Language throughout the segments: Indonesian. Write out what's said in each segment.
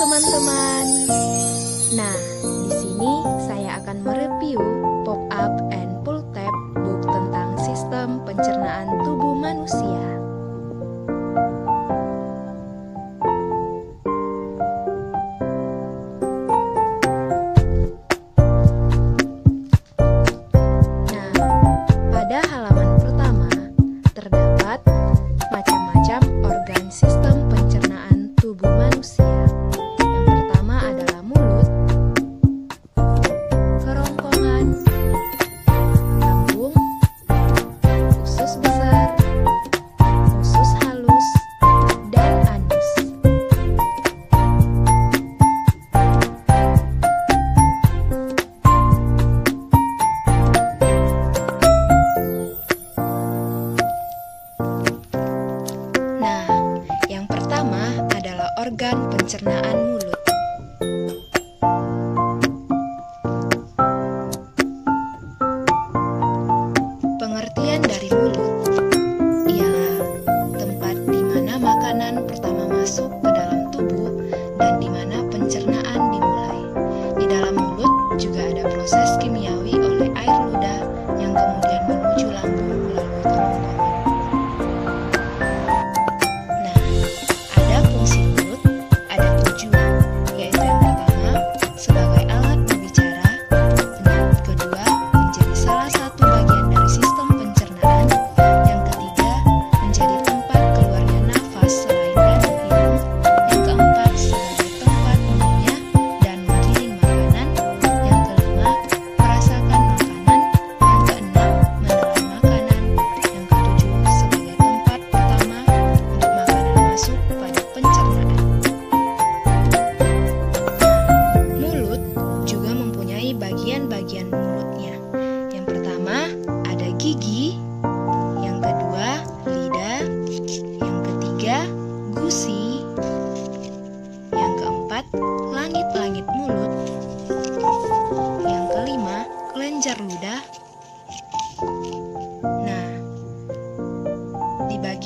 teman-teman. Nah, ядерное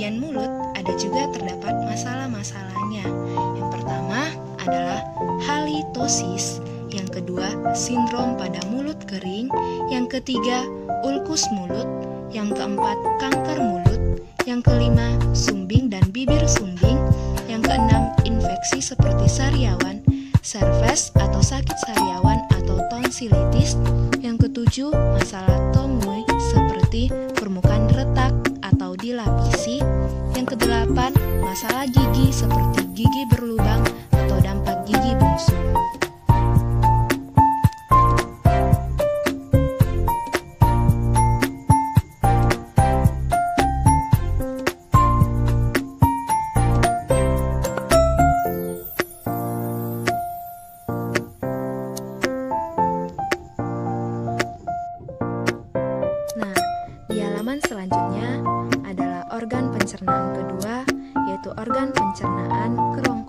bagian mulut ada juga terdapat masalah-masalahnya. Yang pertama adalah halitosis, yang kedua sindrom pada mulut kering, yang ketiga ulkus mulut, yang keempat kanker mulut, yang kelima sumbing dan bibir sumbing, yang keenam infeksi seperti sariawan, serves atau sakit sariawan atau tonsilitis, yang ketujuh masalah tong masalah gigi seperti gigi berlubang atau dampak gigi bungsu. Nah, di halaman selanjutnya adalah organ pencernaan kedua yaitu organ pencernaan, kerongkongan,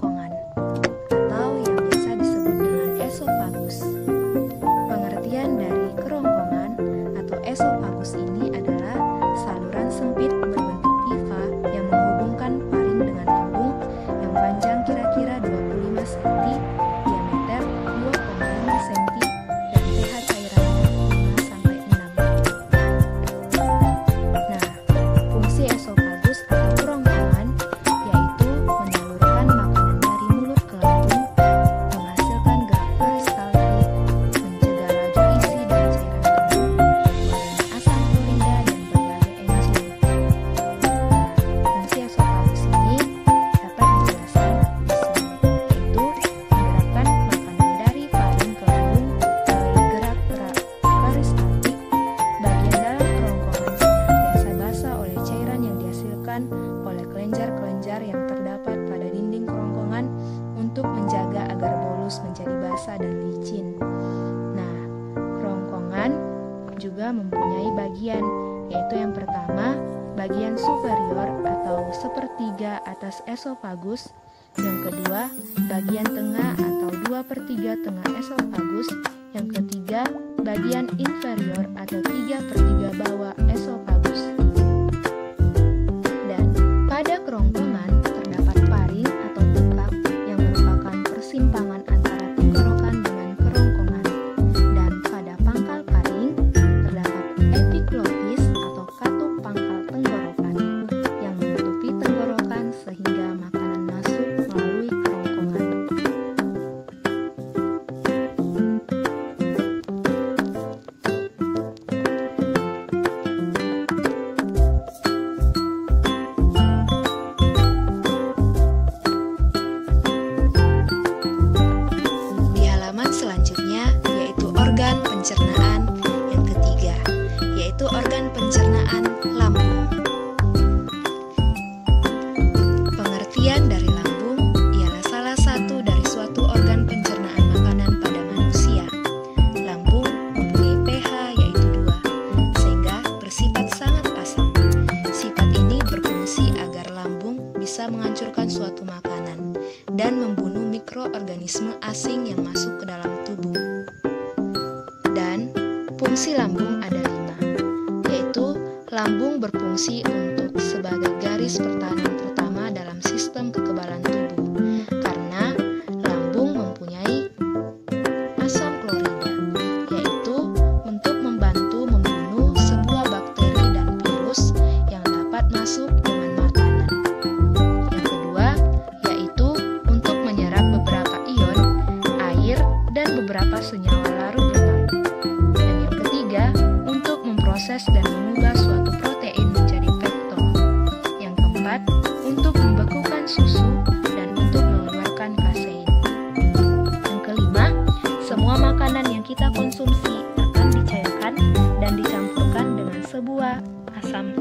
esofagus. Yang kedua, bagian tengah atau 2 per 3 tengah esofagus. Yang ketiga, bagian inferior atau 3 per 3 bawah esofagus. Dan pada kerongkongan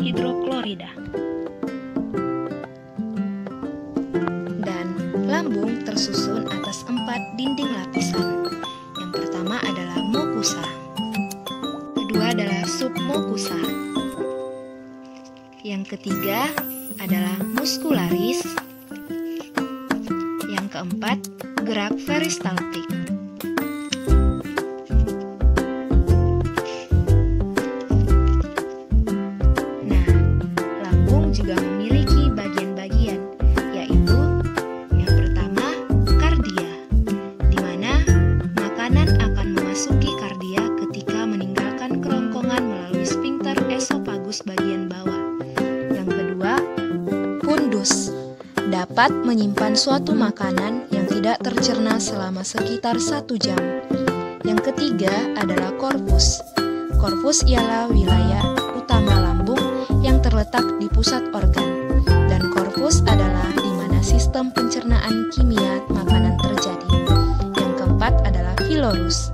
hidroklorida. Dan lambung tersusun atas empat dinding lapisan. Yang pertama adalah mucosa. Kedua adalah submucosa. Yang ketiga adalah muscularis. Yang keempat, gerak peristaltik. Menyimpan suatu makanan yang tidak tercerna selama sekitar satu jam. Yang ketiga adalah korpus. Korpus ialah wilayah utama lambung yang terletak di pusat organ. Dan korpus adalah di mana sistem pencernaan kimia makanan terjadi. Yang keempat adalah filorus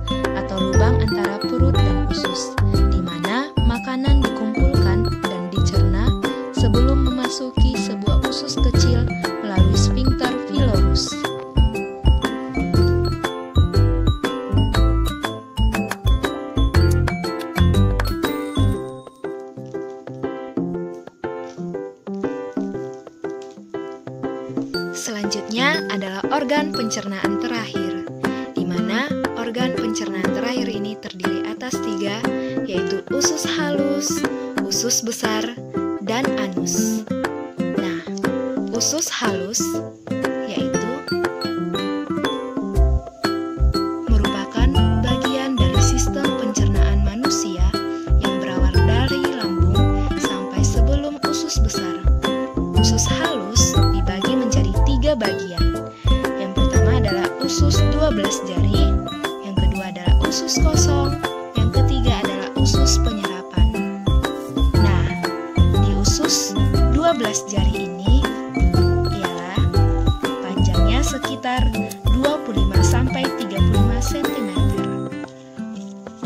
organ pencernaan terakhir, di mana organ pencernaan terakhir ini terdiri atas tiga, yaitu usus halus, usus besar, dan anus. Nah, usus halus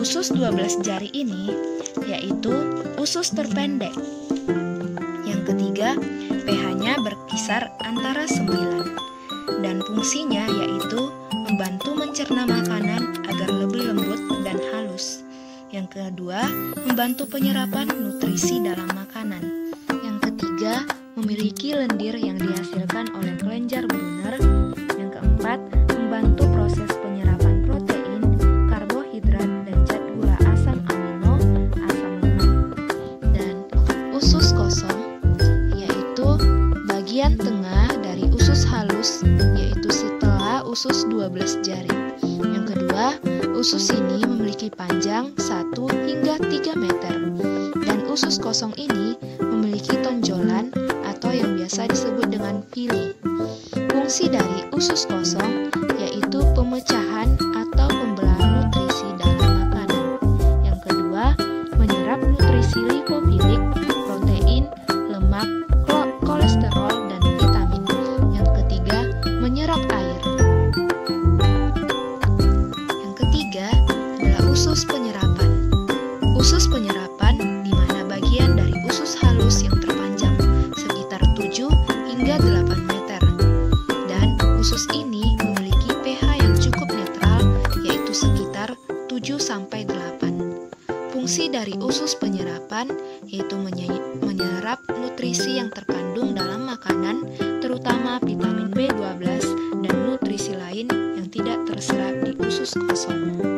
Usus 12 jari ini yaitu usus terpendek. Yang ketiga, pH-nya berkisar antara 9 dan fungsinya yaitu membantu mencerna makanan agar lebih lembut dan halus. Yang kedua, membantu penyerapan nutrisi dalam makanan. Yang ketiga, memiliki lendir yang dihasilkan oleh kelenjar Brunner. Yang keempat, membantu proses usus 12 jari. Yang kedua, usus ini memiliki panjang 1 hingga 3 meter. Dan usus kosong ini memiliki tonjolan atau yang biasa disebut dengan pili. Fungsi dari usus kosong Fungsi dari usus penyerapan yaitu menyerap nutrisi yang terkandung dalam makanan, terutama vitamin B12 dan nutrisi lain yang tidak terserap di usus kosong.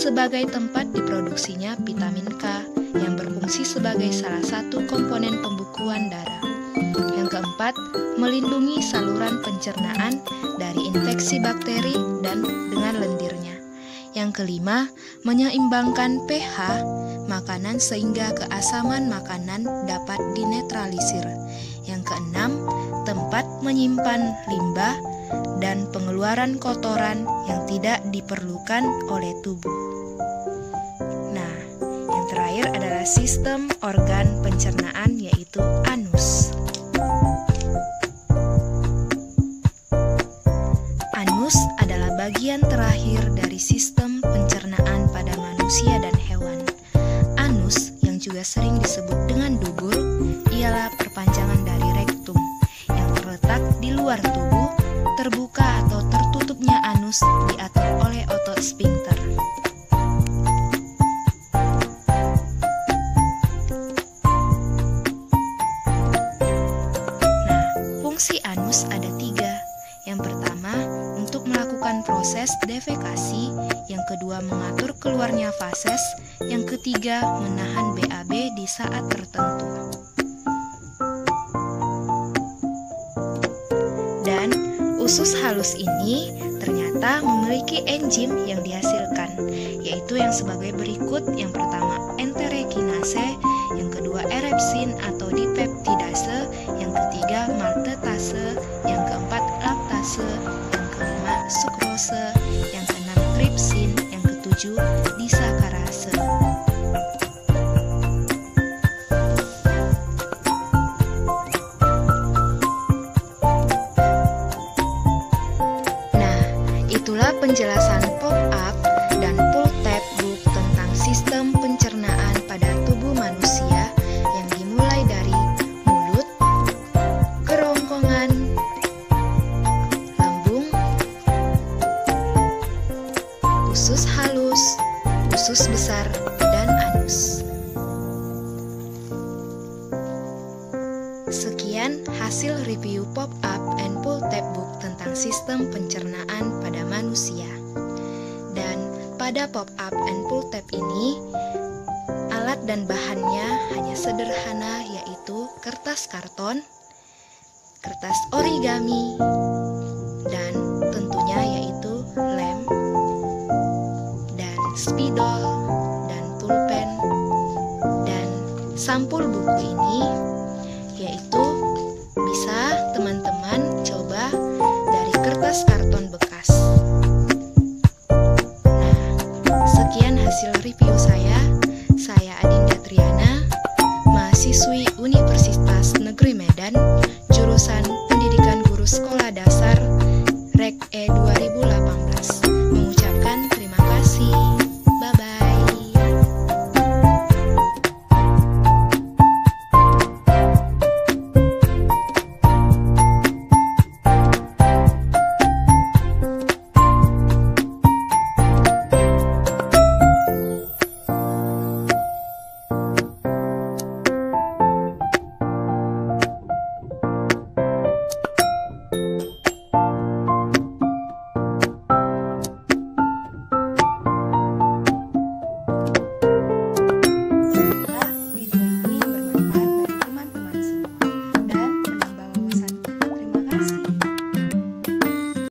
Sebagai tempat diproduksinya vitamin K yang berfungsi sebagai salah satu komponen pembukuan darah. Yang keempat, melindungi saluran pencernaan dari infeksi bakteri dan dengan lendirnya. Yang kelima, menyeimbangkan pH makanan sehingga keasaman makanan dapat dinetralisir. Yang keenam, tempat menyimpan limbah dan pengeluaran kotoran yang tidak diperlukan oleh tubuh. Nah, yang terakhir adalah sistem organ pencernaan yaitu anus. Anus adalah bagian terakhir sphincter. Nah, fungsi anus ada tiga. Yang pertama, untuk melakukan proses defekasi. Yang kedua, mengatur keluarnya fases. Yang ketiga, menahan BAB di saat tertentu. Dan usus halus ini ternyata memiliki enzim yang dihasilkan, yaitu yang sebagai berikut. Yang pertama, enterokinase, yang kedua, erepsin atau dipeptidase, yang ketiga, maltetase, yang keempat, laktase, yang kelima, sukrose, yang keenam, tripsin, yang ketujuh, disakarase. Itulah penjelasan pop-up pada pop-up and full tab ini, alat dan bahannya hanya sederhana yaitu kertas karton, kertas origami, dan tentunya yaitu lem, dan spidol, dan pulpen, dan sampul buku ini yaitu bisa teman-teman coba dari kertas karton